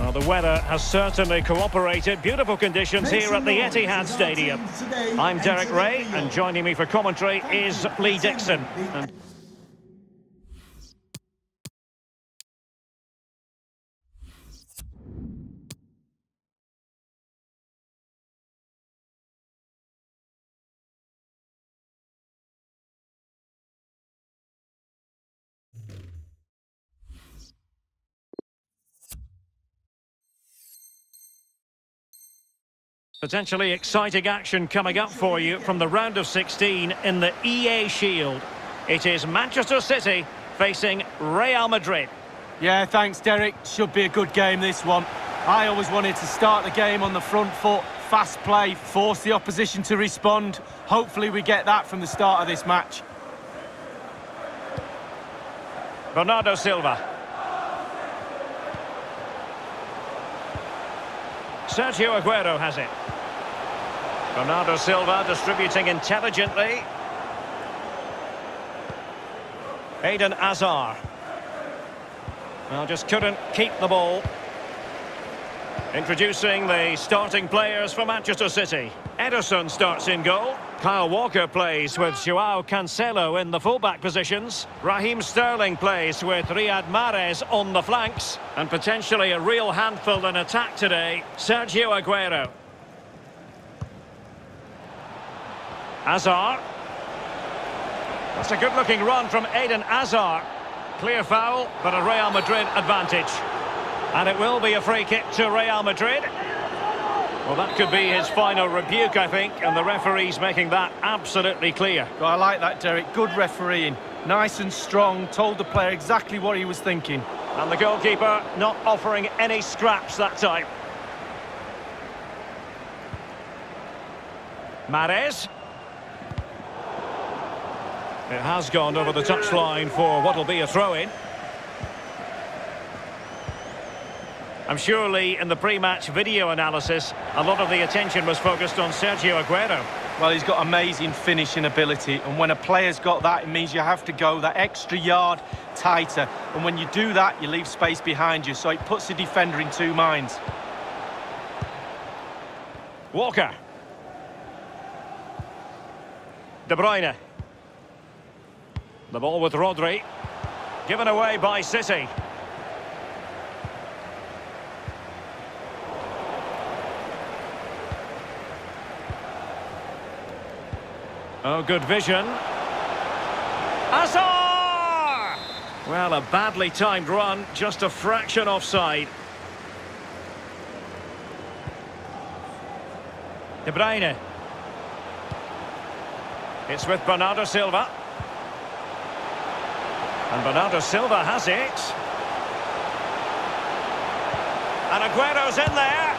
Well, the weather has certainly cooperated. Beautiful conditions here at the Etihad Stadium. I'm Derek Rae, and joining me for commentary is Lee Dixon. And Potentially exciting action coming up for you from the round of 16 in the EA Shield. It is Manchester City facing Real Madrid. Yeah, thanks, Derek. Should be a good game, this one. I always wanted to start the game on the front foot, fast play, force the opposition to respond. Hopefully we get that from the start of this match. Bernardo Silva. Sergio Aguero has it. Bernardo Silva distributing intelligently. Eden Hazard. Well, just couldn't keep the ball. Introducing the starting players for Manchester City. Ederson starts in goal. Kyle Walker plays with Joao Cancelo in the fullback positions. Raheem Sterling plays with Riyad Mahrez on the flanks. And potentially a real handful in attack today, Sergio Aguero. Hazard. That's a good-looking run from Eden Hazard. Clear foul, but a Real Madrid advantage. And it will be a free kick to Real Madrid. Well, that could be his final rebuke, I think, and the referee's making that absolutely clear. Well, I like that, Derek. Good refereeing. Nice and strong, told the player exactly what he was thinking. And the goalkeeper not offering any scraps that time. Mahrez. It has gone over the touchline for what will be a throw-in. I'm sure, Lee, in the pre-match video analysis, a lot of the attention was focused on Sergio Aguero. Well, he's got amazing finishing ability, and when a player's got that, it means you have to go that extra yard tighter. And when you do that, you leave space behind you, so it puts the defender in two minds. Walker. De Bruyne. The ball with Rodri. Given away by City. Oh, good vision. Hazard! Well, a badly timed run, just a fraction offside. De Bruyne. It's with Bernardo Silva. And Bernardo Silva has it. And Aguero's in there.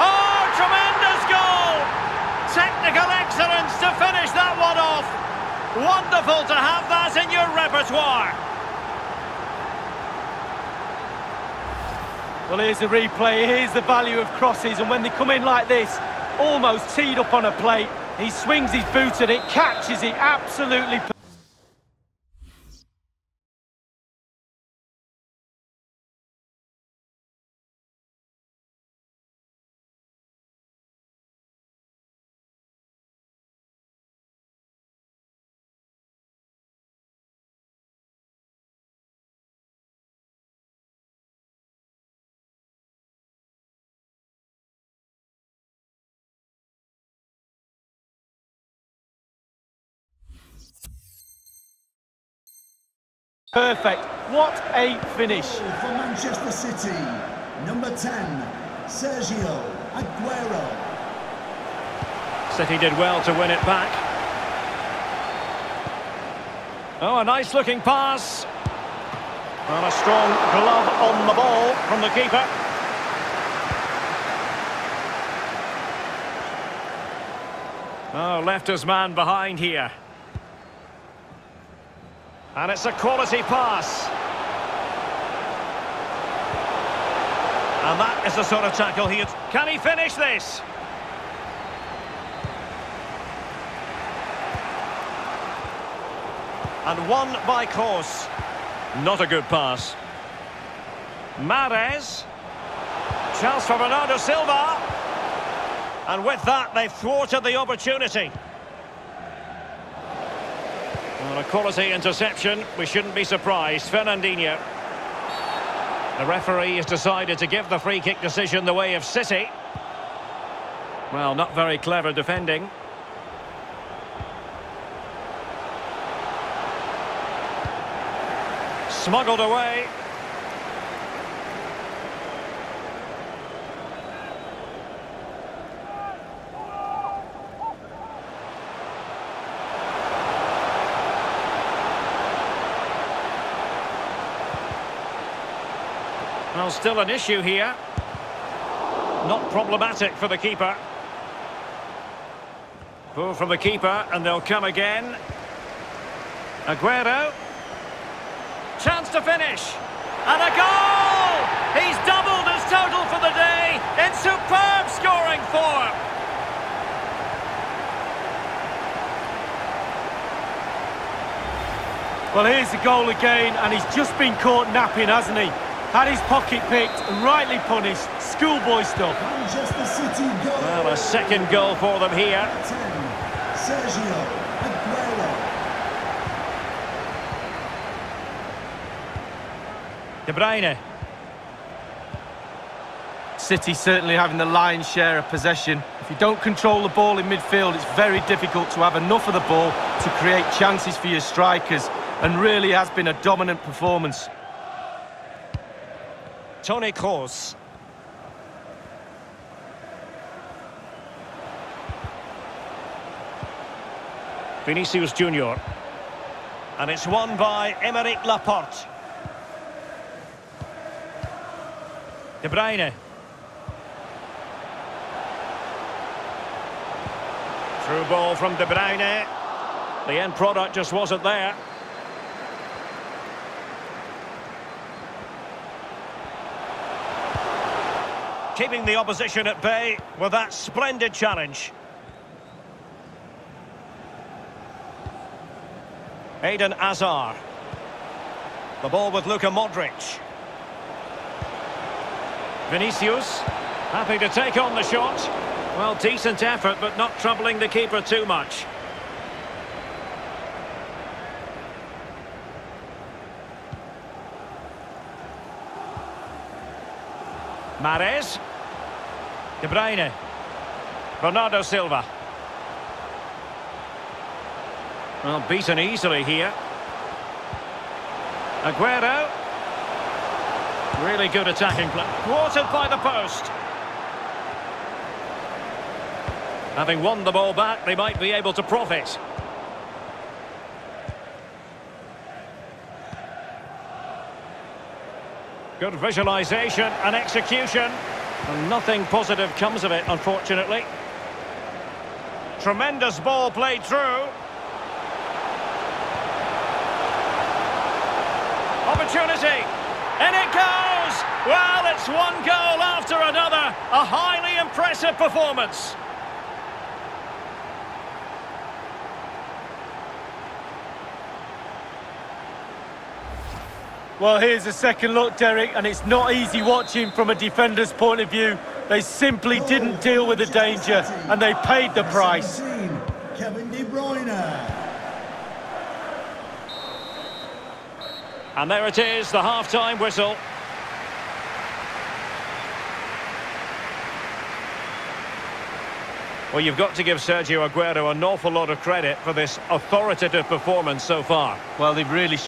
Oh, tremendous goal! Technical excellence to finish that one off. Wonderful to have that in your repertoire. Well, here's the replay. Here's the value of crosses. And when they come in like this, almost teed up on a plate, he swings his boot at it, catches it absolutely Perfect. What a finish. For Manchester City, number 10, Sergio Aguero. City did well to win it back. Oh, a nice looking pass. And a strong glove on the ball from the keeper. Oh, left his man behind here. And it's a quality pass. And that is the sort of tackle he... Can he finish this? And one by course. Not a good pass. Mahrez. Chance for Bernardo Silva. And with that, they've thwarted the opportunity. Well, a quality interception. We shouldn't be surprised. Fernandinho. The referee has decided to give the free kick decision the way of City. Well, not very clever defending. Smuggled away. Well, still an issue here. Not problematic for the keeper. Pull from the keeper, and they'll come again. Aguero. Chance to finish. And a goal! He's doubled his total for the day in superb scoring form. Well, here's the goal again, and he's just been caught napping, hasn't he? Had his pocket picked rightly punished. Schoolboy stuff. Manchester City goal. Well, a second goal for them here. 10. Sergio Aguero. De Bruyne. City certainly having the lion's share of possession. If you don't control the ball in midfield, it's very difficult to have enough of the ball to create chances for your strikers. And really has been a dominant performance. Toni Kroos. Vinicius Junior. And it's won by Aymeric Laporte. De Bruyne. Through ball from De Bruyne. The end product just wasn't there. Keeping the opposition at bay with that splendid challenge. Eden Hazard. The ball with Luka Modric. Vinicius, happy to take on the shot. Well, decent effort, but not troubling the keeper too much. Mahrez. De Bruyne. Bernardo Silva. Well, beaten easily here. Aguero. Really good attacking play. Thwarted by the post. Having won the ball back, they might be able to profit. Good visualisation and execution. And nothing positive comes of it, unfortunately. Tremendous ball played through. Opportunity. And it goes! Well, it's one goal after another. A highly impressive performance. Well, here's a second look, Derek, and it's not easy watching from a defender's point of view. They simply didn't deal with the danger, and they paid the price. Kevin De Bruyne. And there it is, the half-time whistle. Well, you've got to give Sergio Aguero an awful lot of credit for this authoritative performance so far. Well, they've really...